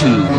Two.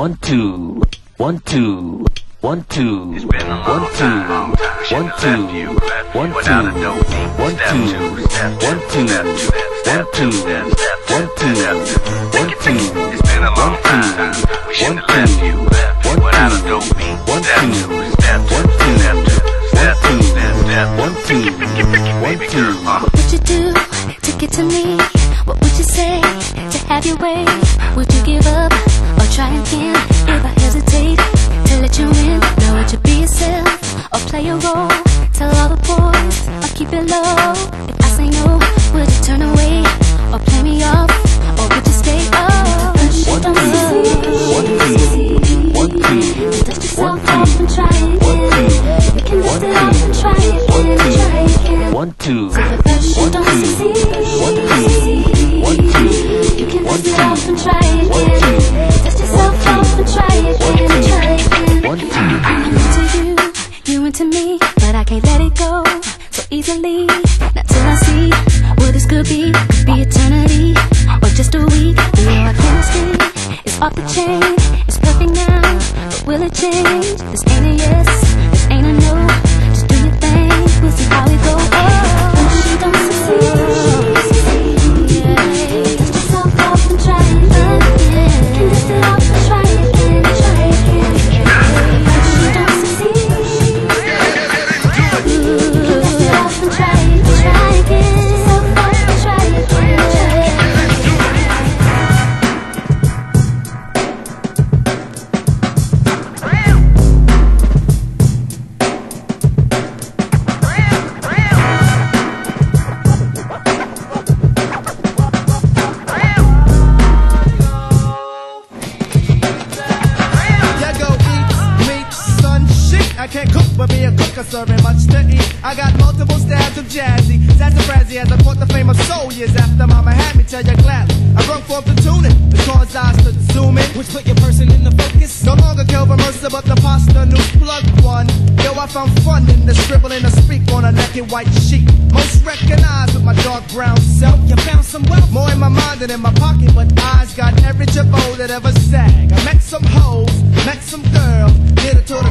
One two, one two, one two, It's been a long one two, time, long time one two, you. one Without a two, dope beat. one Step two, two, step one two, two, step two, one step two, two, step one two, two, step two. one two, It's been a long time. We shouldn't have left you. Left one you without a dope beat. one Step two, two, step two, one two, step two, step one two, two, step step. one two, one Baby two. girl, uh. What would you do to get to me? What would you say to have your way? Now would you be yourself or play a role? Tell all the boys or keep it low. If I say no, would you turn away or play me off? Or would you stay? Oh, One, don't two, one, two, one, two, Dust one, yourself off two, and try again. We can dust it off and try again. one, two, off the chain, it's perfect now, but will it change? This I got multiple stabs of jazzy, sassafrazzy as I caught the fame of soul years after Mama had me tell you gladly. I broke forth the tuning because I stood zooming, which put your person in the focus. No longer Kelvin Mercer, but the Posdnuos plug one. Yo, I found fun in the scribbling a speak on a naked white sheet. Most recognized with my dark brown self. You found some wealth, more in my mind than in my pocket, but eyes got every jabot that ever sag. I met some hoes, met some girls, did a tour that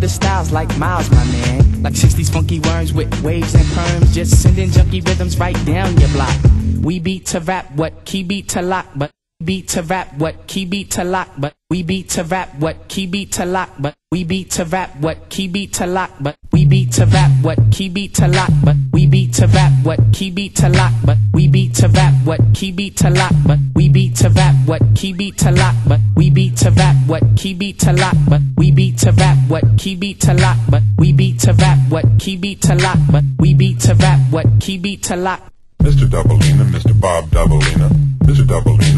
The styles like Miles, my man. Like 60s funky worms with waves and perms. Just sending junky rhythms right down your block. We beat to rap what key beat to lock, but beat to rap what key beat to lock, but we beat to rap what key beat to lock, but we beat to rap what key beat to lock, but we beat to rap what key beat to lock, but we beat to rap what key beat to lock, but we beat to rap what key beat to lock, but we beat to rap what key beat to lock, but we beat to rap what key beat to lock, but we beat to rap what key beat to lock, but we beat to rap what key beat to lock, but we beat to rap what key beat to lock. Mr. Dobalina, Mr. Bob Dobalina, Mr. Dobalina.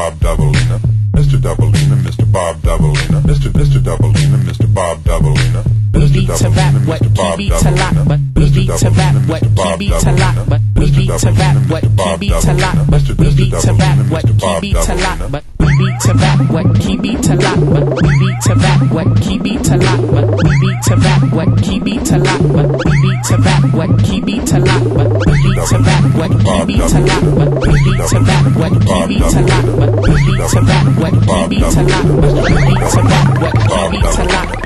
Bob Dobalina, Mr. Dobalina, Mr. Bob Dobalina, Mr. Mr. Dobalina, Mr. Bob Dobalina, we beat to rap what key beat to lock, but we beat to rap what key beat to lock, but we beat to rap what key beat to lock, but we beat to rap what key beat to lock, but we beat to rap what key beat to lock, but we beat to rap what key beat to lock, but we beat to rap what key beat to lock, but we beat to rap what key beat to lock, but we beat to rap what key beat to lock, but we beat to rap what key beat to lock, but we beat to rap what key beat to lock, but we beat to rap what key beat to lock.